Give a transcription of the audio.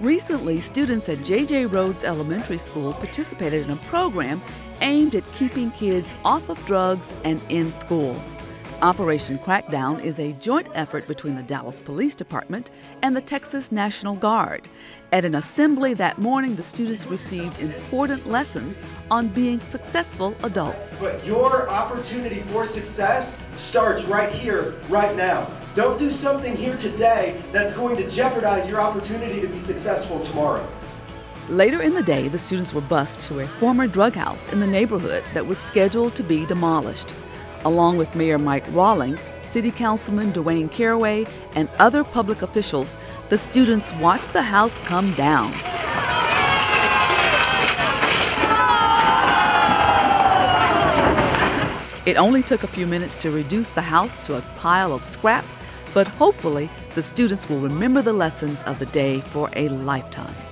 Recently, students at J.J. Rhoads Elementary School participated in a program aimed at keeping kids off of drugs and in school. Operation Crackdown is a joint effort between the Dallas Police Department and the Texas National Guard. At an assembly that morning, the students received important lessons on being successful adults. But your opportunity for success starts right here, right now. Don't do something here today that's going to jeopardize your opportunity to be successful tomorrow. Later in the day, the students were bused to a former drug house in the neighborhood that was scheduled to be demolished. Along with Mayor Mike Rawlings, City Councilman Dwayne Caraway, and other public officials, the students watched the house come down. It only took a few minutes to reduce the house to a pile of scrap, but hopefully the students will remember the lessons of the day for a lifetime.